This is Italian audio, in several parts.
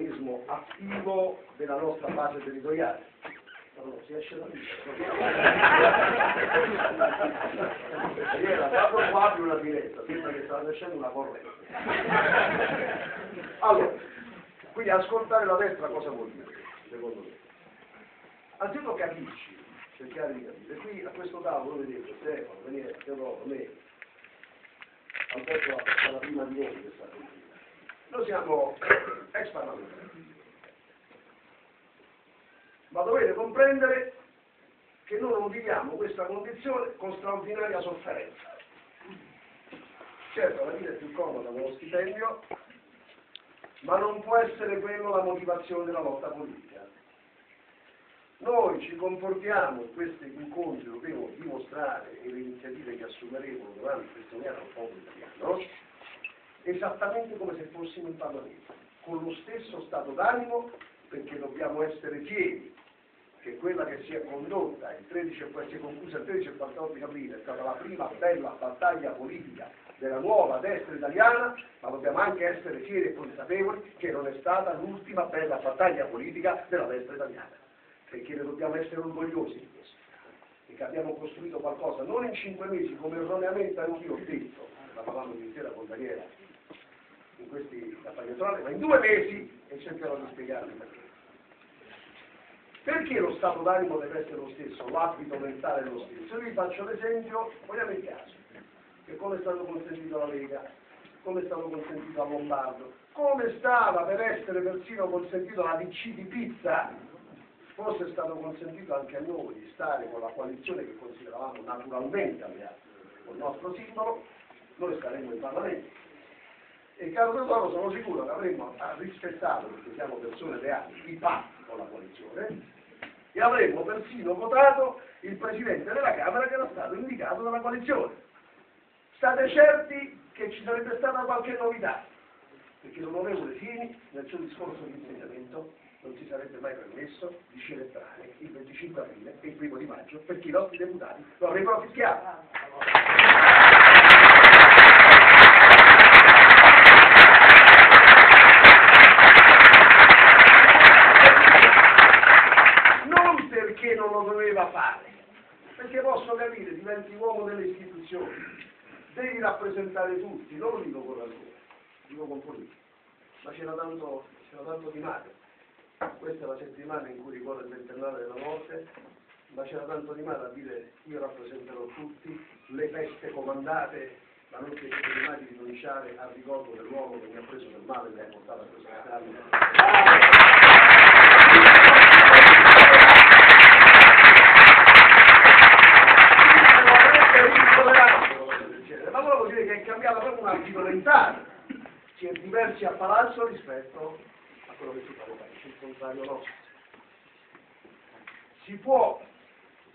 protagonismo attivo della nostra base territoriale. Non si esce da lì. Era proprio apri una finestra, sembra che stava nascendo una corrente. Allora, quindi ascoltare la destra cosa vuol dire, secondo me? Anzitutto capisci, cercare di capire. Qui a questo tavolo vedete Stefano, Daniele, Teodoro, me, Alberto la prima di noi che è stato qui. Noi siamo ex parlamentari. Ma dovete comprendere che noi non viviamo questa condizione con straordinaria sofferenza. Certo, la vita è più comoda con lo stipendio, ma non può essere quello la motivazione della lotta politica. Noi ci comportiamo in questi incontri, dobbiamo dimostrare, e le iniziative che assumeremo durante questo anno al popolo italiano, esattamente come se fossimo in Parlamento, con lo stesso stato d'animo, perché dobbiamo essere fieri che quella che si è condotta il 13 e si è conclusa il 13 e 14 aprile è stata la prima bella battaglia politica della nuova destra italiana, ma dobbiamo anche essere fieri e consapevoli che non è stata l'ultima bella battaglia politica della destra italiana, perché ne dobbiamo essere orgogliosi di questo, perché abbiamo costruito qualcosa, non in cinque mesi, come erroneamente anch'io ho detto, parlavamo di sera con in questi campagni elettorali, ma in due mesi e cercherò di spiegarvi perché. Perché lo stato d'animo deve essere lo stesso, l'abito mentale è lo stesso? Io vi faccio l'esempio, vogliamo il caso, che come è stato consentito alla Lega, come è stato consentito a Lombardo, come stava per essere persino consentito alla DC di pizza, fosse stato consentito anche a noi di stare con la coalizione che consideravamo naturalmente alleata con il nostro simbolo, noi staremmo in Parlamento. E caro Teodoro sono sicuro che avremmo rispettato, perché siamo persone reali, i patti con la coalizione e avremmo persino votato il Presidente della Camera che era stato indicato dalla coalizione. State certi che ci sarebbe stata qualche novità, perché l'onorevole Fini nel suo discorso di insediamento non si sarebbe mai permesso di celebrare il 25 aprile e il primo di maggio perché i nostri deputati lo avrebbero fischiato. Non perché non lo doveva fare, perché posso capire, diventi uomo delle istituzioni, devi rappresentare tutti, non lo dico con ragione, dico con politica, ma c'era tanto, tanto di male. Questa è la settimana in cui ricorre il ventennale della morte, ma c'era tanto di male a dire io rappresenterò tutti, le feste comandate, ma non chiedete mai di rinunciare al ricordo dell'uomo che mi ha preso per male e mi ha portato a questo abito mentale, si è diversi a palazzo rispetto a quello che si fa locale, il contrario nostro. Si può,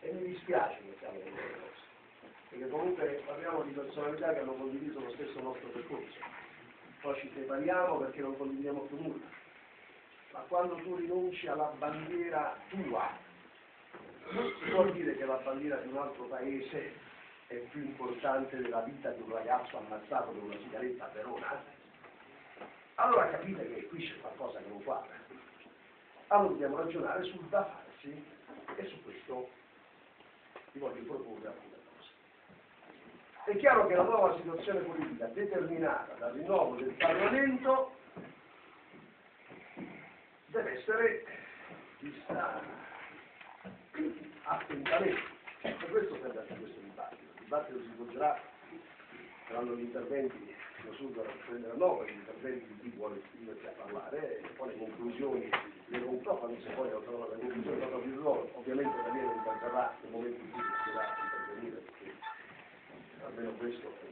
e mi dispiace che siamo con cose, perché comunque parliamo di personalità che hanno condiviso lo stesso nostro percorso, poi ci separiamo perché non condividiamo più nulla, ma quando tu rinunci alla bandiera tua, non può dire che la bandiera di un altro paese è più importante della vita di un ragazzo ammazzato con una sigaretta a Verona? Allora capite che qui c'è qualcosa che non quadra. Allora dobbiamo ragionare sul da farsi e su questo vi voglio proporre alcune cose. È chiaro che la nuova situazione politica determinata dal rinnovo del Parlamento deve essere vista attentamente. Per questo dibattito si svolgerà, saranno gli interventi, lo prendere a nove, gli interventi di chi vuole iscriversi a parlare e poi le conclusioni le comprò quando si poi trovano le conclusioni da proprio loro. Ovviamente Daniele interverrà nel momento in cui si dovrà intervenire, perché almeno questo